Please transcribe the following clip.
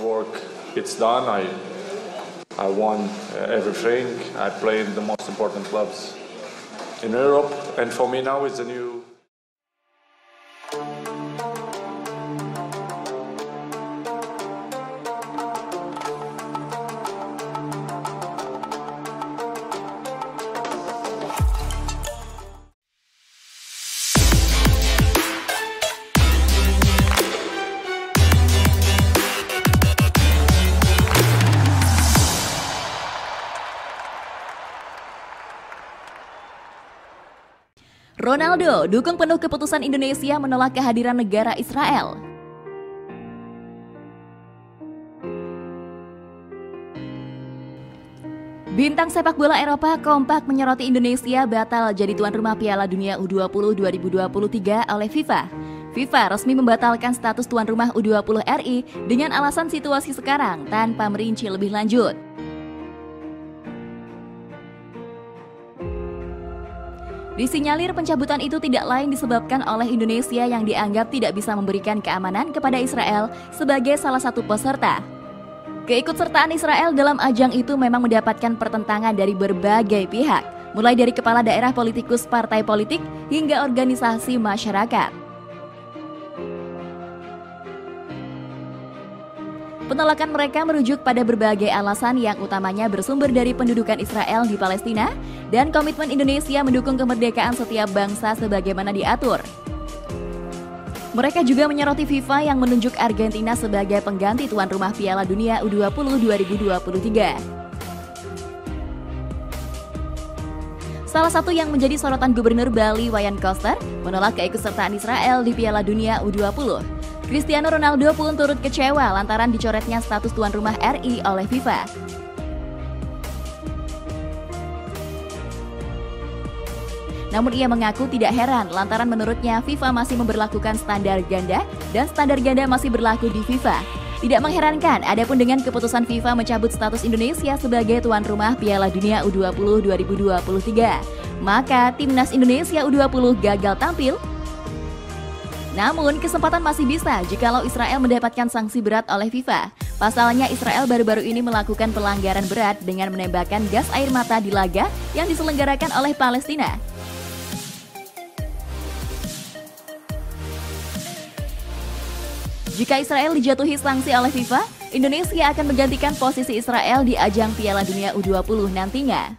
work it's done. I I won uh, everything. I played in the most important clubs in Europe, and for me now it's a new. Ronaldo dukung penuh keputusan Indonesia menolak kehadiran negara Israel. Bintang sepak bola Eropa kompak menyoroti Indonesia batal jadi tuan rumah Piala Dunia U20 2023 oleh FIFA. FIFA resmi membatalkan status tuan rumah U20 RI dengan alasan situasi sekarang tanpa merinci lebih lanjut. Disinyalir pencabutan itu tidak lain disebabkan oleh Indonesia yang dianggap tidak bisa memberikan keamanan kepada Israel sebagai salah satu peserta. Keikutsertaan Israel dalam ajang itu memang mendapatkan pertentangan dari berbagai pihak, mulai dari kepala daerah politikus partai politik hingga organisasi masyarakat. Penolakan mereka merujuk pada berbagai alasan yang utamanya bersumber dari pendudukan Israel di Palestina dan komitmen Indonesia mendukung kemerdekaan setiap bangsa sebagaimana diatur. Mereka juga menyoroti FIFA yang menunjuk Argentina sebagai pengganti tuan rumah Piala Dunia U20 2023. Salah satu yang menjadi sorotan Gubernur Bali Wayan Koster menolak keikutsertaan Israel di Piala Dunia U20 Cristiano Ronaldo pun turut kecewa lantaran dicoretnya status tuan rumah RI oleh FIFA. Namun ia mengaku tidak heran lantaran menurutnya FIFA masih memperlakukan standar ganda dan standar ganda masih berlaku di FIFA. Tidak mengherankan, adapun dengan keputusan FIFA mencabut status Indonesia sebagai tuan rumah Piala Dunia U20 2023, maka timnas Indonesia U20 gagal tampil namun, kesempatan masih bisa jikalau Israel mendapatkan sanksi berat oleh FIFA. Pasalnya, Israel baru-baru ini melakukan pelanggaran berat dengan menembakkan gas air mata di laga yang diselenggarakan oleh Palestina. Jika Israel dijatuhi sanksi oleh FIFA, Indonesia akan menggantikan posisi Israel di ajang Piala Dunia U20 nantinya.